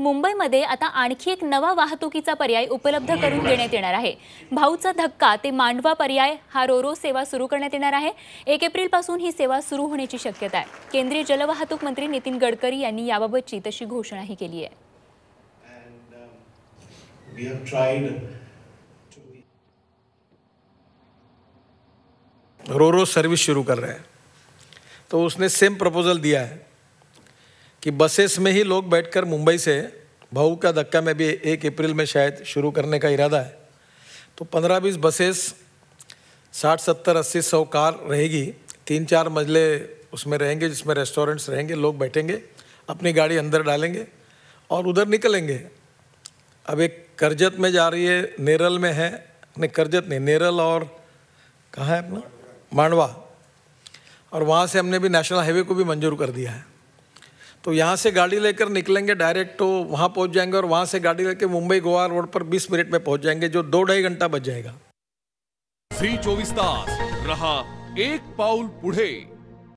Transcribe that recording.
मुंबईमध्ये आता आणखी एक नवा वाहतुकीचा पर्याय उपलब्ध करून देण्यात येणार आहे. भाऊचा धक्का ते मांडवा पर्याय हा रोरो सेवा सुरू करण्यात येणार आहे. एक एप्रिलपासून ही सेवा सुरू होण्याची शक्यता आहे. केंद्रीय जलवाहतूक मंत्री नितीन गडकरी यांनी याबाबतची तशी घोषणाही केली आहे. Um, रो रो सर्विस शुरू कर रहे हैं। तो उसने सेम प्रपोजल दिया है। कि बसेस में ही लोग बैठकर मुंबई से भाऊ का धक्का में भी एक अप्रैल में शायद शुरू करने का इरादा है। तो पंद्रह बीस बसेस साठ, सत्तर, अस्सी, सौ कार रहेगी। तीन चार मंजिले उसमें रहेंगे जिसमें रेस्टोरेंट्स रहेंगे, लोग बैठेंगे, अपनी गाड़ी अंदर डालेंगे और उधर निकलेंगे। अब एक करजत में जा रही है, नेरल में है, नहीं, करजत नहीं, नेरल और कहाँ है अपना? मांडवा। और वहाँ से हमने भी नेशनल हाईवे को भी मंजूर कर दिया है। तो यहाँ से गाड़ी लेकर निकलेंगे डायरेक्ट तो वहाँ पहुँच जाएँगे और वहाँ से गाड़ी लेकर मुंबई गोवा रोड पर 20 मिनट में पहुँच जाएँगे, जो दो ढाई घंटा बच जाएगा। चोवीस तास, रहा एक पाउल पुढे।